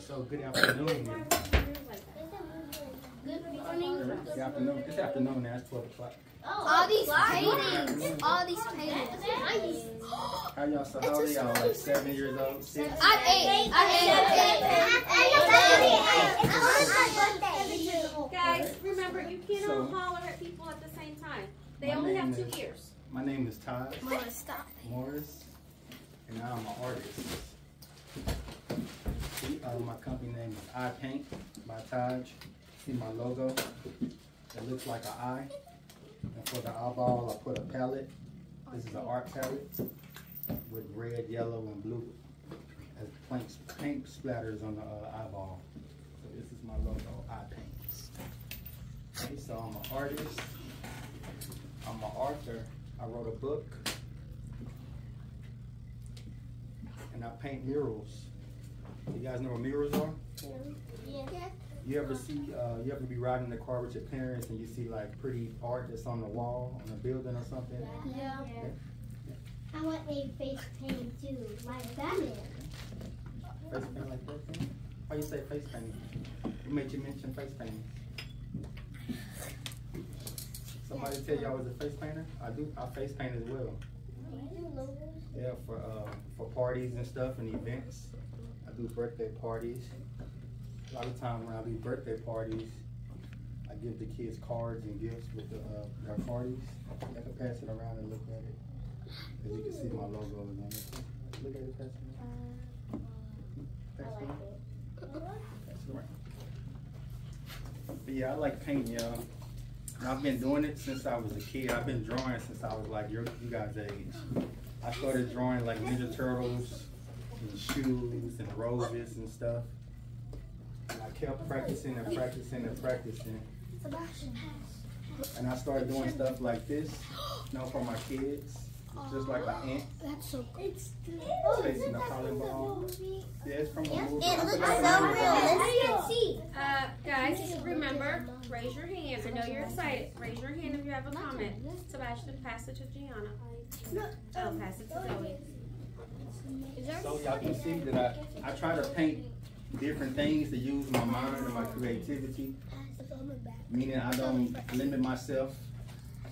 So good afternoon. Good morning. Good afternoon. It's afternoon now. It's 12 o'clock. All these paintings. All these paintings. How y'all? So how old are y'all? Like seven years old? Six? I'm eight. I'm eight. I'm eight. Guys, remember, you can't all So- holler at people at the same time. They only have two ears. My name is Taj Mama, stop. Morris, and I'm an artist. Uh, my company name is I Paint by Taj. See my logo? It looks like an eye. And for the eyeball, I put a palette. This is an art palette with red, yellow, and blue as paint, paint splatters on the uh, eyeball. So this is my logo, I Paint. Okay, so I'm an artist. I'm an author. I wrote a book. And I paint murals. You guys know what murals are? Yeah. You ever see, uh, you ever be riding in the car with your parents and you see like pretty art that's on the wall, on a building or something? Yeah. I want a face paint too, like Batman. Face paint like that thing? Why you say face painting? What made you mention face painting? Somebody tell you I was a face painter? I do, I face paint as well. Do you do logos? Yeah, for, uh, for parties and stuff and events. I do birthday parties. A lot of times when I do birthday parties, I give the kids cards and gifts with the, uh, their parties. I can pass it around and look at it. As you can see my logo again. Look at it, pass it Pass it like around. it. Pass it around. But yeah, I like painting, y'all. I've been doing it since I was a kid. I've been drawing since I was like your, you guys' age. I started drawing like Ninja Turtles and shoes and roses and stuff. And I kept practicing and practicing and practicing. And I started doing stuff like this, you know, for my kids. Just like an ant That's so cool. It's facing a pollen ball. Yeah, it's from a movie. It looks so the name of it. I can't see. Uh, guys, remember, raise your hand. I know you're excited. Raise your hand if you have a comment. Sebastian, pass it to Gianna. Oh, pass it to Zoe. So y'all can see that I, I try to paint different things to use my mind and my creativity. Meaning I don't limit myself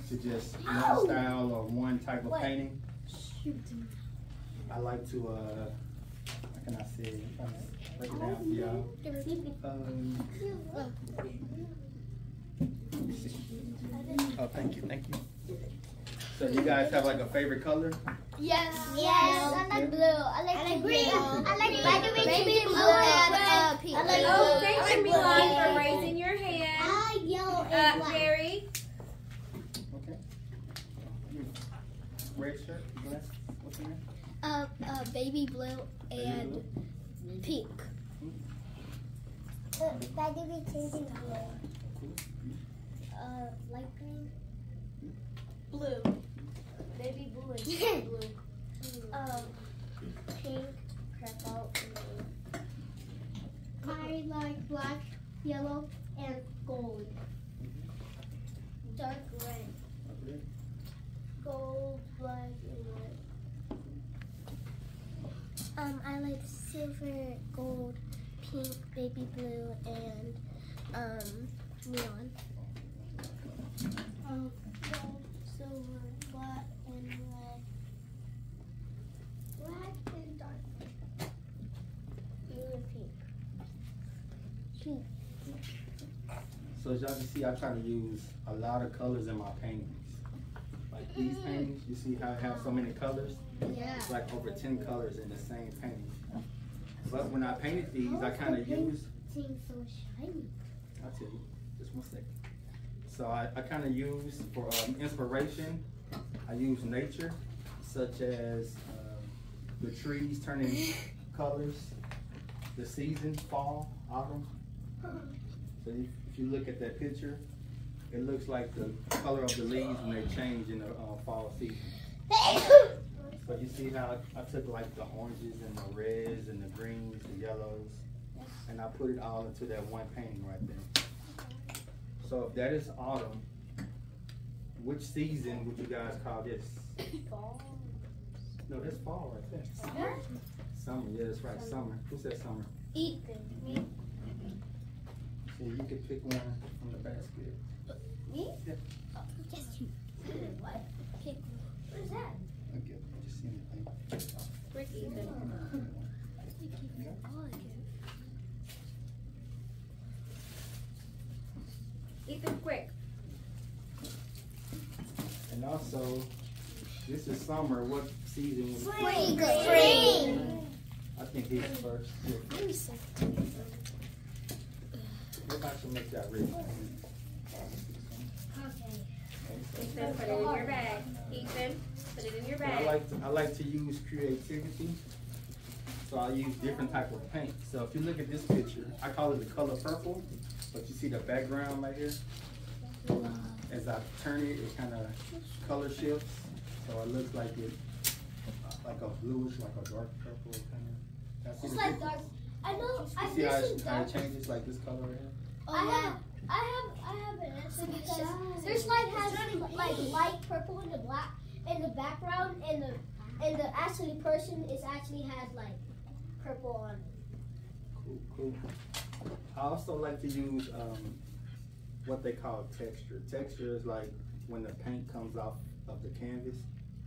to just one style or one type of painting. I like to, uh, how can I say, it? I'm trying to break it down for y'all. Um, let me see. Oh, thank you, thank you. So you guys have like a favorite color? Yes. Yes, I like blue. I like, the green. I like the Baby blue and uh, pink. I like Oh, blue. thank I you, like Milan, for blue. raising your hand. I like yellow Uh, and black. Barry, Okay. Red shirt, glasses, what's in there? Uh, uh, baby blue and pink. Uh, that could be changing color. Cool. Uh, light green. blue. Baby blue and pink blue. Um, pink, purple, and blue. I like black, yellow, and gold. Dark red. Gold, black, and red. Um, I like silver, gold, pink, baby blue, and um, neon. Um, gold, silver, black, and red. Black and dark. Blue and pink. Pink. So as y'all can see, I try to use a lot of colors in my paintings. Like these paintings, you see how I have so many colors? Yeah. It's like over 10 colors in the same painting. But when I painted these, I kind of used, Seems so shiny. I'll tell you, just one second. So I, I kind of use for um, inspiration, I use nature, such as um, the trees turning colors, the seasons, fall, autumn. So if you look at that picture, it looks like the color of the leaves when they change in the uh, fall season. So you see how I, took like the oranges and the reds and the greens, the yellows, and I put it all into that one painting right there. So if that is autumn, which season would you guys call this? Fall. No, that's fall right there. Summer, yeah, that's right, summer. Who said summer? Ethan. Me. See, you can pick one from the basket. Me? Yeah. Yes, you. What? Pick. What is that? Okay, I just see anything. Rick Ethan. Ethan, quick. And also, this is summer. What season was it? Spring. Spring. I think he's first. Yeah. Everybody should make that real. Ethan, put it in your bag. Ethan, put it in your I like to, I like to use creativity. So I use different type of paint. So if you look at this picture, I call it the color purple, but you see the background right here? As I turn it, it kind of color shifts. So it looks like it, uh, like a bluish, like a dark purple kind of. It's like difference? dark. I know. I See how mentioned it, how dark. it changes, like this color right here? Oh, I have, I have, I have an answer because there's like has like light purple in the black in the background, and the and the actually person is actually has like purple on. it. Cool, cool. I also like to use um, what they call texture. Texture is like when the paint comes off of the canvas.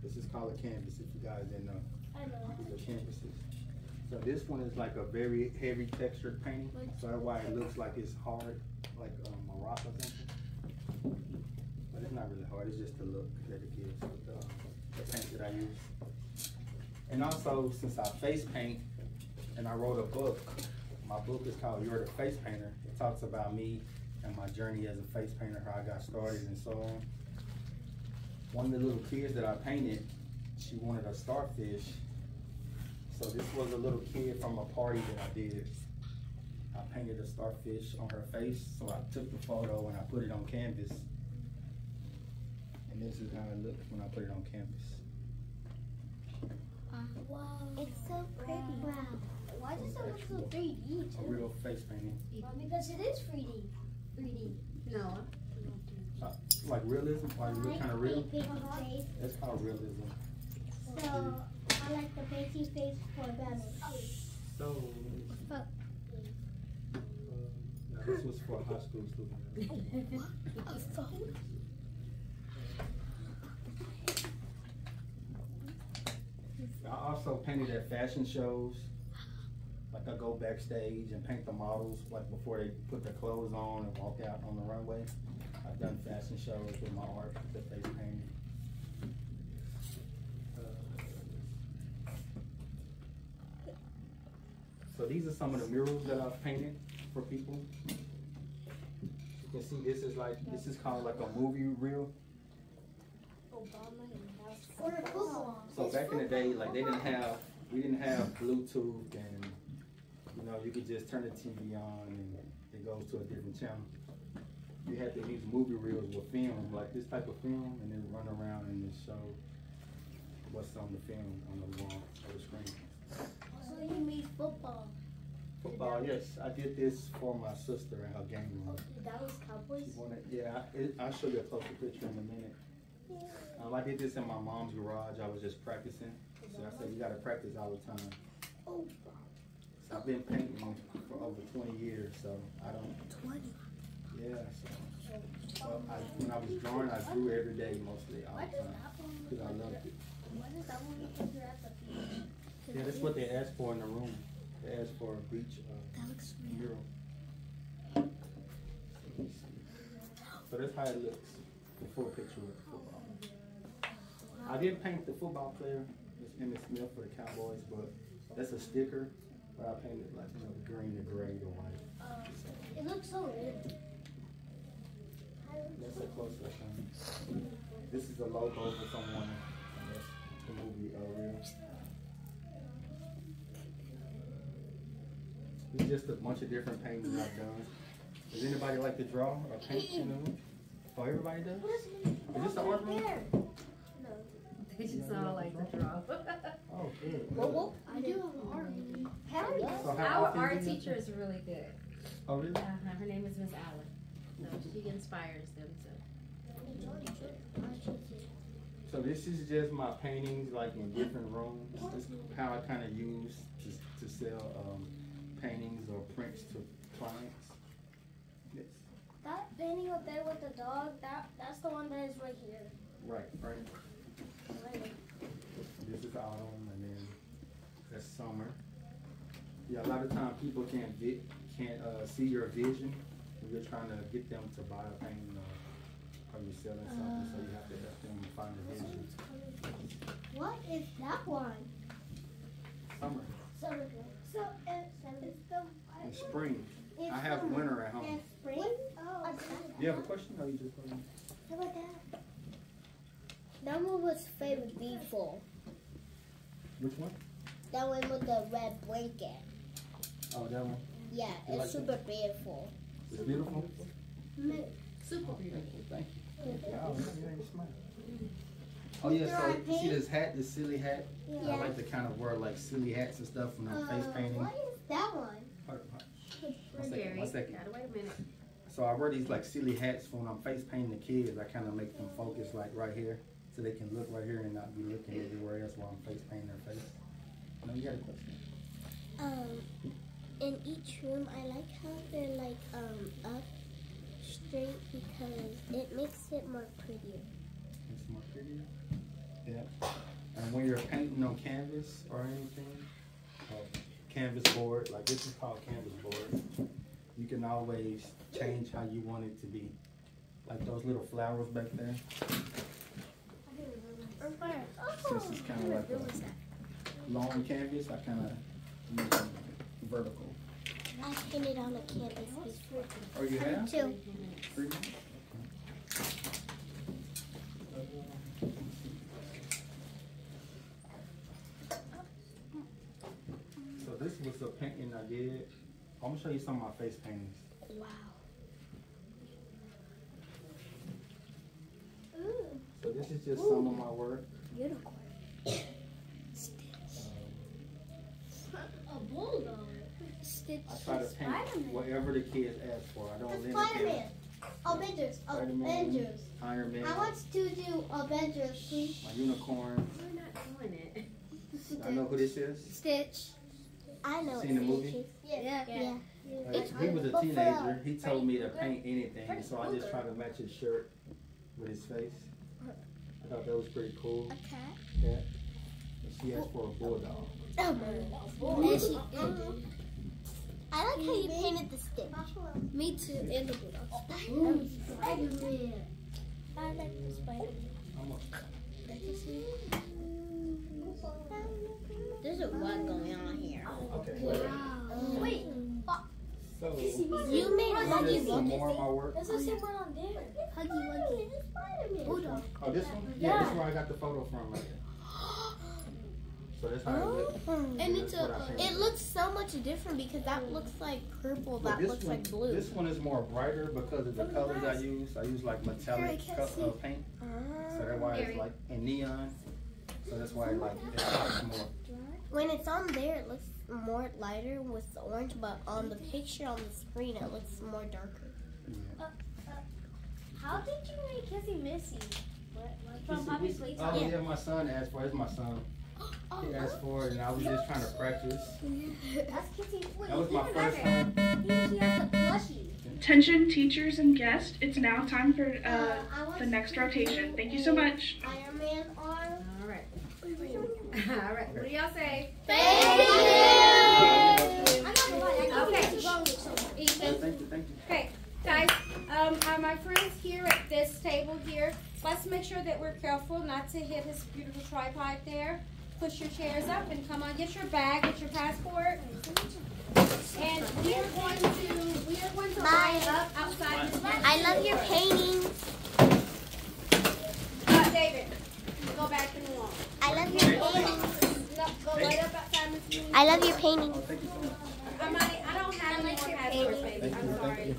This is called a canvas, if you guys didn't know. I know. These are canvases. So this one is like a very heavy textured painting, so that's why it looks like it's hard, like um, a rock or something. But it's not really hard, it's just the look that it gives with the, the paint that I use. And also, since I face paint, and I wrote a book, my book is called You're the Face Painter. It talks about me and my journey as a face painter, how I got started and so on. One of the little kids that I painted, she wanted a starfish. So this was a little kid from a party that I did. I painted a starfish on her face, so I took the photo and I put it on canvas. And this is how it looked when I put it on canvas. Uh, wow. It's so pretty. Wow. Why does it look so 3D A too? real face painting. Well, because it is 3D. 3D. Noah. Like realism, like it look kind of real. Baby face. Uh-huh. That's called realism. So I like the baby face for them. So. For a high school student. I also painted at fashion shows. Like I go backstage and paint the models like before they put their clothes on and walk out on the runway. I've done fashion shows with my art, the face painting. Uh, So these are some of the murals that I've painted for people. You can see this is like, this is kind of like a movie reel. For the football. So back in the day, like they didn't have, we didn't have Bluetooth and, you know, you could just turn the TV on and it goes to a different channel. You had to use movie reels with film, like this type of film, and then run around and just show what's on the film on the wall or the screen. So you made football. Football, yes, I did this for my sister in her game room. That was Cowboys? Wanted, yeah, I- it, I'll show you a closer picture in a minute. Um, I did this in my mom's garage. I was just practicing. So I said, you gotta practice all the time. Oh, So I've been painting for over twenty years, so I don't, 20. yeah, so. so I, when I was drawing, I drew every day mostly, all the time, cause I loved it. Why does that one look like you're at the beach? Yeah, that's what they asked for in the room. Asked for a beach, uh, That looks mural. So that's how it looks, the full picture of the football. I didn't paint the football player, it's Emmitt Smith for the Cowboys, but that's a sticker. But I painted like, you know, the green, the gray, the white. Uh, it looks so real. That's a close up. This is a logo for someone, and that's the movie, uh, real. It's just a bunch of different paintings I've done. Does anybody like to draw or paint in the room? Oh, everybody does? Is this the art room? There. They just all like to draw. Oh, good. Whoa, whoa. I do have an art. Hell. So Our art teacher is really good. Oh, really? Uh, her name is Miss Allen. So she inspires them to. So this is just my paintings, like in different rooms. This is how I kind of use to, to sell um, paintings or prints to clients. Yes. That painting up there with the dog, that that's the one that is right here. Right, right. Right. This is autumn, and then that's summer. Yeah, a lot of times people can't vi- can't uh, see your vision. When you're trying to get them to buy a painting or, or you're selling something, so you have to help them find the vision. What is that one? Summer Summer. So it's, it's the and spring. it's I have winter at home. And spring. Oh. oh Do you have a question? Or you just want How about that? That one was favorite beautiful. which one? That one with the red blanket. Oh, that one. Yeah, You it's like super beautiful. It's beautiful. Mm-hmm. Super Thank beautiful. you. Thank you. Oh, yeah, you smart. Oh yeah, so you see this hat, this silly hat? I like to kind of wear like silly hats and stuff when I'm face painting. What is that one? Hold on, hold on. One Gary, second, one second. gotta wait a minute. So I wear these like silly hats for when I'm face painting the kids. I kind of make them focus like right here, so they can look right here and not be looking everywhere else while I'm face painting their face. No, you got a question? Um, in each room, I like how they're like um up straight because it makes it more prettier. Prettier. Yeah. And when you're painting on canvas or anything, uh, canvas board, like this is called canvas board, you can always change how you want it to be. Like those little flowers back there. Since it's kind of like a long canvas, I kind of make it vertical. I painted on a canvas before. Oh, you have? Two. Three? So this was a painting I did. I'm gonna show you some of my face paintings. Wow. Ooh, So this is just some of my work. Unicorn. Stitch. A bulldog. Stitch. I try to paint whatever the kids ask for. I don't The limit Spider-Man. them. Avengers. Spider-Man. Avengers. Iron Man, I want to do Avengers, please. my unicorn. We're not doing it. I know who this is. Stitch. I know. Seen the movie? Stitch. Yeah. Yeah. Uh, he was a teenager. He told me to paint anything, so I just tried to match his shirt with his face. I thought that was pretty cool. A cat. Yeah. And she asked for a bulldog. Oh my. And she. I like how you painted the stick. Me too. And the bulldog. Spider-Man. I like the spider. I'm a, There's a lot going on here. okay. Wait. So You made this is Huggy Wuggy. more of my work. There's a same one on there. Huggy Wuggy. Bulldog. Oh, this one? Yeah, this is where I got the photo from. Right there. So that's how it looks. And it's That's what I a. painted. It looks so much different because that looks like purple. That looks one, like blue. This one is more brighter because of the colors I use. I use like metallic can't co- see. uh, paint, so that's why it's like in neon. So that's why like it more. When it's on there, it looks more lighter with the orange, but on the picture on the screen, it looks more darker. Yeah. Uh, uh, how did you make Kissy Missy? From This- Poppy this- Playtime? Oh yeah, my son asked for it. It's my son. He asked for it, and I was just trying to practice. That's Kissy. Wait, That was my he first has time. a- He he has a plushie. Attention teachers and guests, it's now time for uh, uh I the next rotation. Thank you so much. Iron Man arm. All right. All right. What do y'all say? Thank you. I'm not gonna lie, I can't Okay. okay. wrong with someone. Yeah, Ethan. thank you, thank you. Okay, guys, um, are my friends here at this table here, let's make sure that we're careful not to hit his beautiful tripod there. Push your chairs up and come on, get your bag, get your passport. And we are going to, we are going to line up outside this. I love your paintings. Uh, David, go back in the wall. I love your paintings. No, go right up outside Miss Mooney. I love your paintings. Thank you so much. Amani, I don't have any more passports, baby, Thank I'm sorry.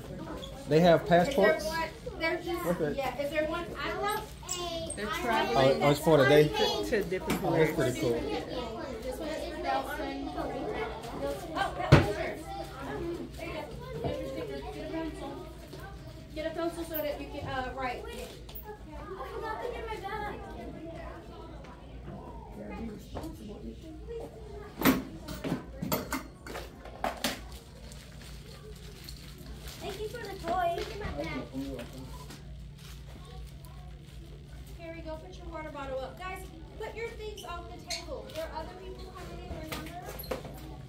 They have Is there passports. One, there's just, Okay. yeah, is there one, I don't They're traveling Oh, oh, it's for the day. to different Oh, that's pretty cool. Oh, that was yours. There you go. There's your sticker. Get a pencil. Get a pencil so that you can, uh, write. I forgot to get my bag. Thank you for the toy. Here we go. Put your water bottle up. Guys, put your things off the table. There are other people coming in, remember?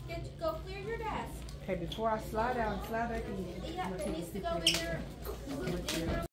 Get, go clear your desk. Okay, before I slide out, slide back in. Yeah, it needs to go in your, in your